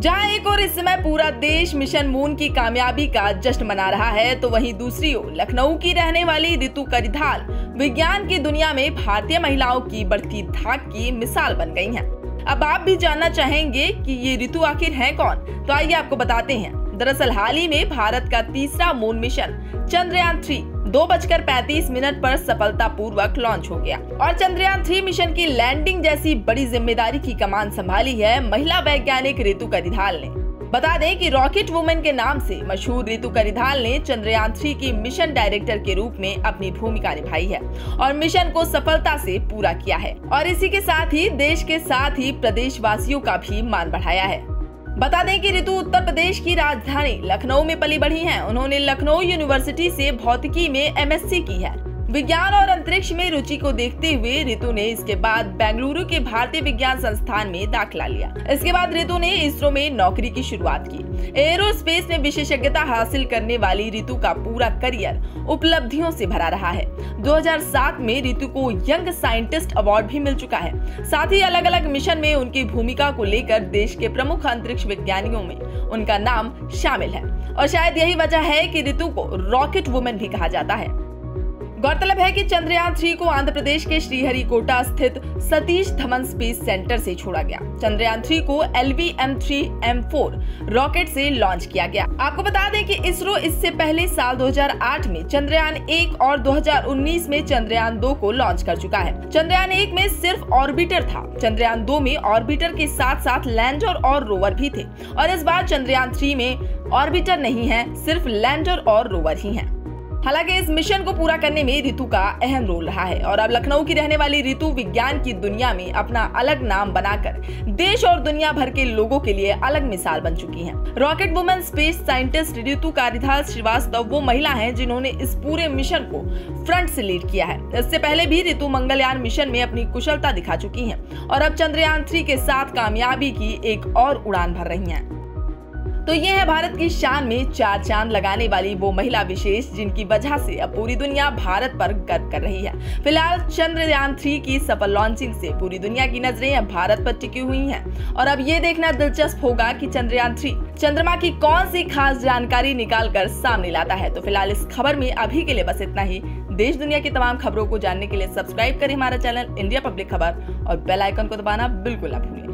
जहाँ एक और इस समय पूरा देश मिशन मून की कामयाबी का जश्न मना रहा है तो वहीं दूसरी ओर लखनऊ की रहने वाली ऋतु करिधाल विज्ञान की दुनिया में भारतीय महिलाओं की बढ़ती धाक की मिसाल बन गई हैं। अब आप भी जानना चाहेंगे कि ये ऋतु आखिर है कौन तो आइए आपको बताते हैं दरअसल हाल ही में भारत का तीसरा मून मिशन, चंद्रयान थ्री दो बजकर पैंतीस मिनट पर सफलता पूर्वक लॉन्च हो गया। और चंद्रयान थ्री मिशन की लैंडिंग जैसी बड़ी ज़िम्मेदारी की कमान संभाली है महिला वैज्ञानिक ऋतु करिधाल ने। बता दें कि रॉकेट वुमेन के नाम से मशहूर ऋतु करिधाल ने चंद्रयान थ्री की मिशन डायरेक्टर के रूप में अपनी भूमिका निभाई है और मिशन को सफलता से पूरा किया है। और इसी के साथ ही देश के साथ ही प्रदेश वासियों का भी मान बढ़ाया है। बता दें कि ऋतु उत्तर प्रदेश की राजधानी लखनऊ में पली बढ़ी हैं। उन्होंने लखनऊ यूनिवर्सिटी से भौतिकी में एमएससी की है विज्ञान और अंतरिक्ष में रुचि को देखते हुए रितु ने इसके बाद बेंगलुरु के भारतीय विज्ञान संस्थान में दाखिला लिया। इसके बाद ऋतु ने इसरो में नौकरी की शुरुआत की। एरोस्पेस में विशेषज्ञता हासिल करने वाली ऋतु का पूरा करियर उपलब्धियों से भरा रहा है। 2007 में ऋतु को यंग साइंटिस्ट अवार्ड भी मिल चुका है। साथ ही अलग अलग मिशन में उनकी भूमिका को लेकर देश के प्रमुख अंतरिक्ष विज्ञानियों में उनका नाम शामिल है। और शायद यही वजह है कि ऋतु को रॉकेट वुमेन भी कहा जाता है। गौरतलब है कि चंद्रयान थ्री को आंध्र प्रदेश के श्रीहरिकोटा स्थित सतीश धमन स्पेस सेंटर से छोड़ा गया। चंद्रयान थ्री को L V M three M four rocket से लॉन्च किया गया। आपको बता दें कि इसरो इससे पहले साल 2008 में चंद्रयान एक और 2019 में चंद्रयान दो को लॉन्च कर चुका है। चंद्रयान एक में सिर्फ़ ऑर्बिटर था। चंद्रयान दो में ऑर्बिटर के साथ साथ लैंडर और रोवर भी थे। और इस बार चंद्रयान थ्री में ऑर्बिटर नहीं है, सिर्फ़ लैंडर और रोवर ही हैं। हालाँकि इस मिशन को पूरा करने में ऋतु का अहम रोल रहा है और अब लखनऊ की रहने वाली रितु विज्ञान की दुनिया में अपना अलग नाम बनाकर देश और दुनिया भर के लोगों के लिए अलग मिसाल बन चुकी हैं। Rocket women space scientist Ritu Karidhal Srivastava वो महिला हैं जिन्होंने इस पूरे मिशन को फ्रंट से लीड किया है इससे पहले भी ऋतु मंगलयान मिशन में अपनी कुशलता दिखा चुकी है और अब चंद्रयान थ्री के साथ कामयाबी की एक और उड़ान भर रही है तो ये है भारत की शान में चार चाँद लगाने वाली वो महिला विशेष जिनकी वजह से अब पूरी दुनिया भारत पर गर्व कर रही है। फ़िलहाल चंद्रयान थ्री की सफल लॉन्चिंग से पूरी दुनिया की नज़रें अब भारत पर टिकी हुई हैं। और अब ये देखना दिलचस्प होगा कि चंद्रयान थ्री चंद्रमा की कौन सी खास जानकारी निकाल कर सामने लाता है। तो फ़िलहाल इस खबर में अभी के लिए बस इतना ही। देश दुनिया की तमाम खबरों को जानने के लिए सब्सक्राइब करें हमारा चैनल इंडिया पब्लिक खबर और बेल आइकन को दबाना बिल्कुल ना भूलें।